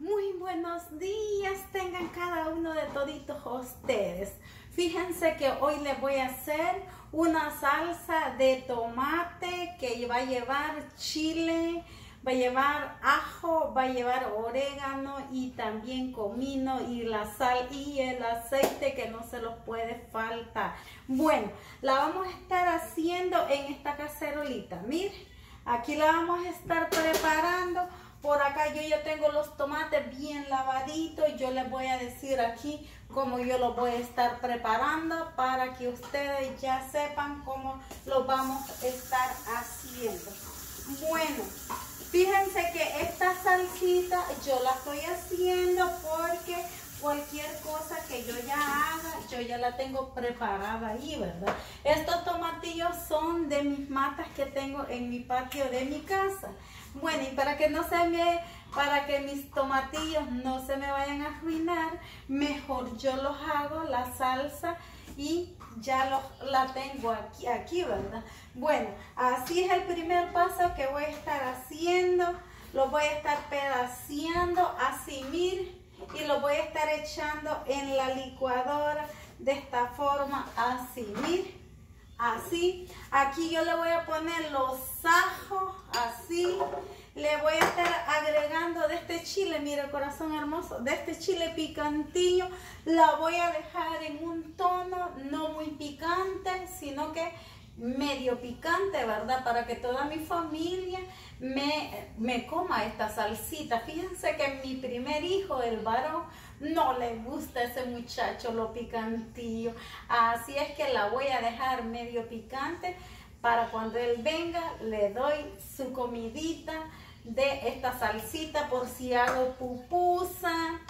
Muy buenos días tengan cada uno de toditos ustedes. Fíjense que hoy les voy a hacer una salsa de tomate que va a llevar chile, va a llevar ajo, va a llevar orégano y también comino y la sal y el aceite que no se los puede faltar. Bueno, la vamos a estar haciendo en esta cacerolita. Miren, aquí la vamos a estar preparando. Por acá yo ya tengo los tomates bien lavaditos. Yo les voy a decir aquí cómo yo los voy a estar preparando para que ustedes ya sepan cómo lo vamos a estar haciendo. Bueno, Fíjense que esta salsita yo la estoy haciendo porque cualquier cosa que yo ya haga, yo ya la tengo preparada ahí, ¿verdad? Estos tomatillos son de mis matas que tengo en mi patio de mi casa. Bueno, y para que no se me, para que mis tomatillos no se me vayan a arruinar, mejor yo los hago la salsa y ya lo, la tengo aquí, aquí, ¿verdad? Bueno, así es el primer paso que voy a estar haciendo. Lo voy a estar pedaciando así, miren, y lo voy a estar echando en la licuadora de esta forma, así, miren. Así, aquí yo le voy a poner los ajos, así, le voy a estar agregando de este chile, mire corazón hermoso, de este chile picantillo, la voy a dejar en un tono no muy picante, sino que medio picante, ¿verdad? Para que toda mi familia me, me coma esta salsita. Fíjense que mi primer hijo, el varón, no le gusta a ese muchacho lo picantillo. Así es que la voy a dejar medio picante para cuando él venga le doy su comidita de esta salsita por si hago pupusa,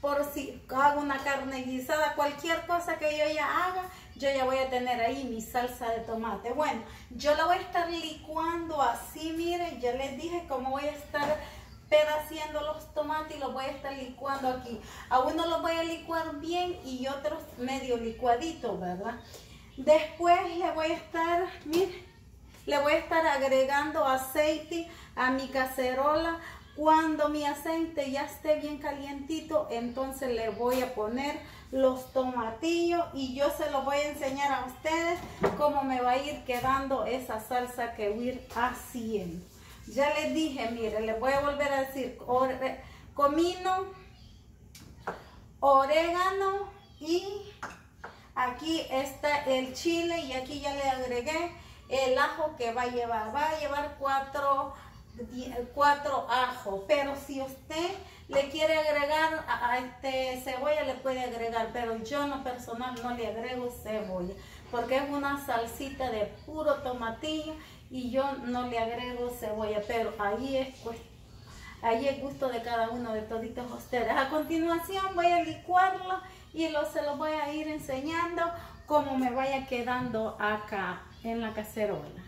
por si hago una carne guisada, cualquier cosa que yo ya haga, yo ya voy a tener ahí mi salsa de tomate. Bueno, yo la voy a estar licuando así, miren, ya les dije cómo voy a estar pedaciendo los tomates y los voy a estar licuando aquí. A uno los voy a licuar bien y otros medio licuaditos, ¿verdad? Después le voy a estar, miren, le voy a estar agregando aceite a mi cacerola. Cuando mi aceite ya esté bien calientito, entonces le voy a poner los tomatillos y yo se los voy a enseñar a ustedes cómo me va a ir quedando esa salsa que voy a ir haciendo. Ya les dije, miren, les voy a volver a decir, comino, orégano y aquí está el chile y aquí ya le agregué el ajo que va a llevar. Va a llevar cuatro, cuatro ajos, pero si usted le quiere agregar a, este cebolla, le puede agregar, pero yo en lo personal no le agrego cebolla, porque es una salsita de puro tomatillo y yo no le agrego cebolla, pero ahí es ahí es gusto de cada uno de toditos ustedes. A continuación voy a licuarlo y lo, se lo voy a ir enseñando cómo me vaya quedando acá en la cacerola.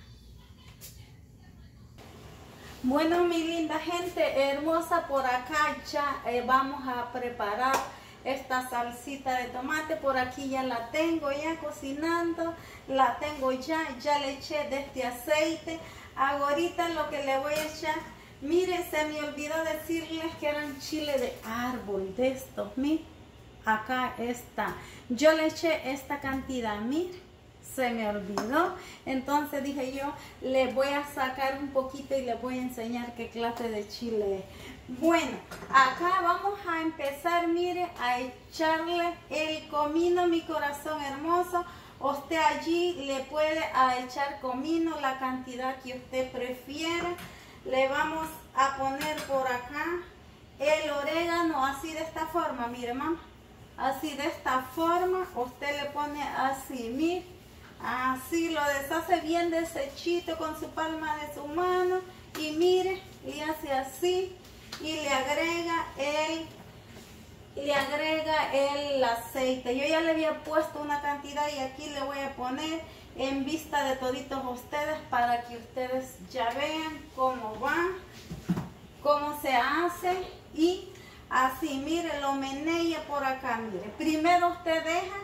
Bueno, mi linda gente hermosa, por acá ya eh, vamos a preparar esta salsita de tomate. Por aquí ya la tengo ya cocinando, la tengo ya, ya le eché de este aceite. Ahorita lo que le voy a echar, miren, se me olvidó decirles que eran chile de árbol, de estos, miren, acá está. Yo le eché esta cantidad, miren se me olvidó. Entonces dije yo, le voy a sacar un poquito y le voy a enseñar qué clase de chile es. Bueno, acá vamos a empezar, mire, a echarle el comino, mi corazón hermoso. Usted allí le puede echar comino la cantidad que usted prefiera. Le vamos a poner por acá el orégano así de esta forma, mire mamá. Así de esta forma, usted le pone así, mire Así lo deshace bien desechito con su palma de su mano y mire, y hace así y le agrega el le agrega el aceite. Yo ya le había puesto una cantidad y aquí le voy a poner en vista de toditos ustedes para que ustedes ya vean cómo va, cómo se hace y así, mire, lo menea por acá, mire. Primero usted deja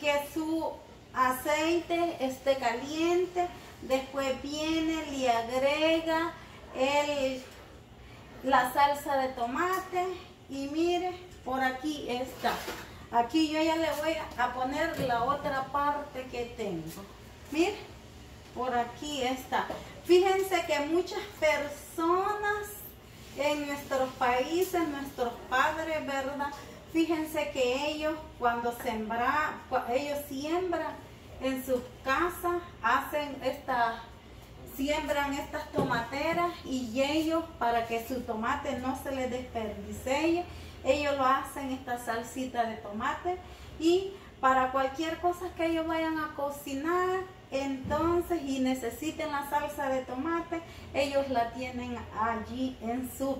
que su aceite esté caliente, después viene, le agrega el, la salsa de tomate y mire, por aquí está. Aquí yo ya le voy a poner la otra parte que tengo. Mire, por aquí está. Fíjense que muchas personas en nuestros países, nuestros padres, ¿verdad? Fíjense que ellos cuando sembran, ellos siembran en sus casas, hacen esta, siembran estas tomateras y ellos, para que su tomate no se les desperdicie, ellos lo hacen esta salsita de tomate y para cualquier cosa que ellos vayan a cocinar, entonces y necesiten la salsa de tomate, ellos la tienen allí en su,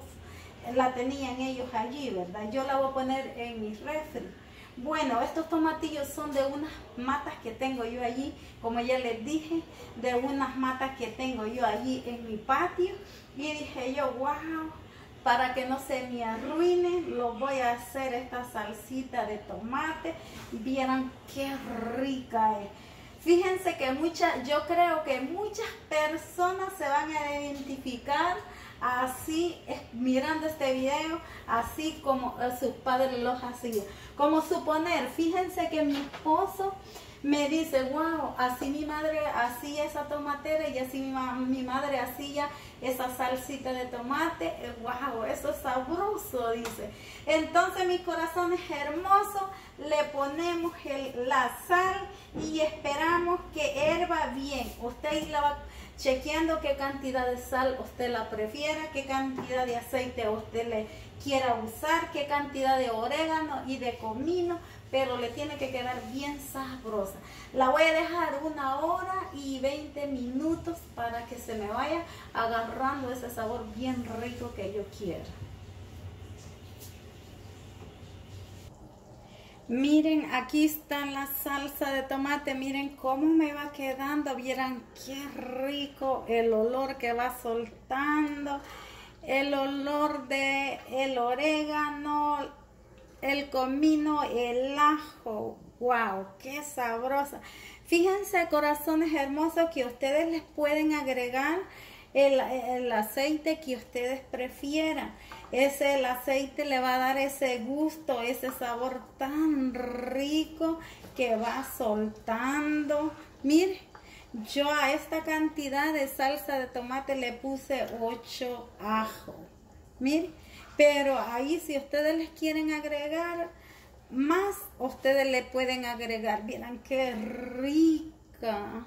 la tenían ellos allí, ¿verdad? Yo la voy a poner en mi refri. Bueno, estos tomatillos son de unas matas que tengo yo allí, como ya les dije, de unas matas que tengo yo allí en mi patio. Y dije yo, wow, para que no se me arruine, lo voy a hacer esta salsita de tomate. Vieran qué rica es. Fíjense que muchas, yo creo que muchas personas se van a identificar así, mirando este video, así como sus padres los hacían. Como suponer, fíjense que mi esposo me dice, wow, así mi madre hacía esa tomatera y así mi, madre hacía esa salsita de tomate, wow, eso es sabroso, dice. Entonces mi corazón es hermoso, le ponemos la sal y esperamos que herva bien. Usted la va chequeando qué cantidad de sal usted la prefiera, qué cantidad de aceite usted le quiera usar, qué cantidad de orégano y de comino pero le tiene que quedar bien sabrosa. La voy a dejar una hora y 20 minutos para que se me vaya agarrando ese sabor bien rico que yo quiero. Miren, aquí está la salsa de tomate. Miren cómo me va quedando. Vieran qué rico el olor que va soltando. El olor de el orégano, el comino, el ajo. ¡Wow! ¡Qué sabrosa! Fíjense, corazones hermosos, que ustedes les pueden agregar el, aceite que ustedes prefieran. Ese el aceite le va a dar ese gusto, ese sabor tan rico que va soltando. Mire, yo a esta cantidad de salsa de tomate le puse 8 ajo. Mire, pero ahí si ustedes les quieren agregar más, ustedes le pueden agregar. Miren qué rica,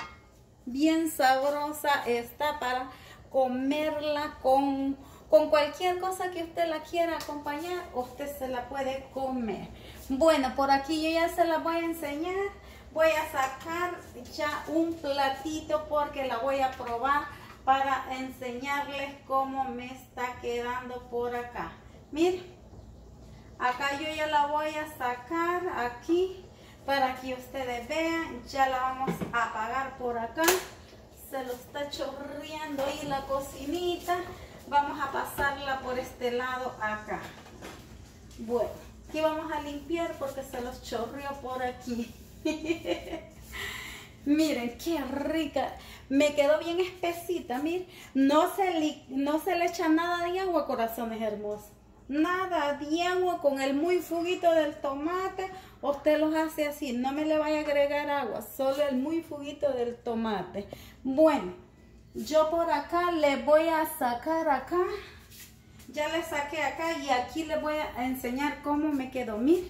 bien sabrosa está para comerla con, con cualquier cosa que usted la quiera acompañar, usted se la puede comer. Bueno, por aquí yo ya se la voy a enseñar. Voy a sacar ya un platito porque la voy a probar para enseñarles cómo me está quedando por acá. Miren, acá yo ya la voy a sacar aquí para que ustedes vean. Ya la vamos a apagar por acá. Se lo está chorreando ahí la cocinita. Vamos a pasarla por este lado acá. Bueno, aquí vamos a limpiar porque se los chorreó por aquí. Miren, qué rica. Me quedó bien espesita, miren. No se, no se le echa nada de agua, corazones hermosos nada de agua con el muy fuguito del tomate. Usted los hace así, no me le vaya a agregar agua, solo el muy fuguito del tomate. Bueno, yo por acá le voy a sacar acá. Ya le saqué acá y aquí le voy a enseñar cómo me quedó. Mire,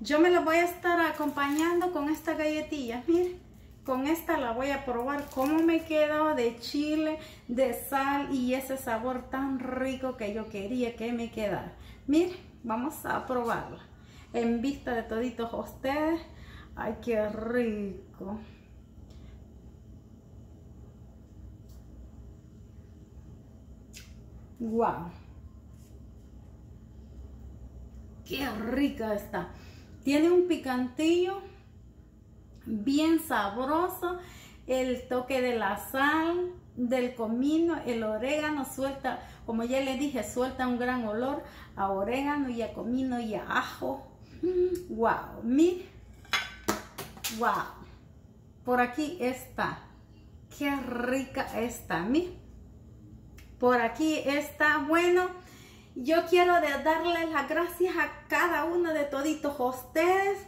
yo me lo voy a estar acompañando con esta galletilla. Mire con esta la voy a probar cómo me quedó de chile, de sal y ese sabor tan rico que yo quería que me quedara. Mire, vamos a probarla. En vista de toditos ustedes. Ay, qué rico. Wow. Qué rica está. Tiene un picantillo bien sabroso, el toque de la sal, del comino, el orégano suelta, como ya le dije, suelta un gran olor a orégano y a comino y a ajo. Wow, mire, wow, por aquí está, qué rica está, mire, por aquí está, bueno, yo quiero darles las gracias a cada uno de toditos ustedes.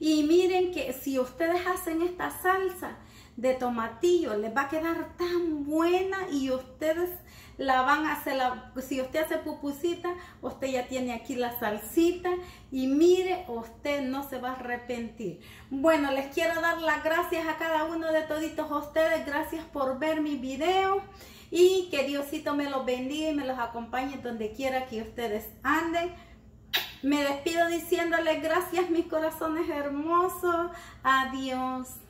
Y miren que si ustedes hacen esta salsa de tomatillo, les va a quedar tan buena y ustedes la van a hacer, si usted hace pupusita, usted ya tiene aquí la salsita y mire, usted no se va a arrepentir. Bueno, les quiero dar las gracias a cada uno de toditos ustedes, gracias por ver mi video y que Diosito me los bendiga y me los acompañe donde quiera que ustedes anden. Me despido diciéndoles gracias mis corazones hermosos. Adiós.